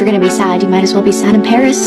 if you're gonna be sad, you might as well be sad in Paris.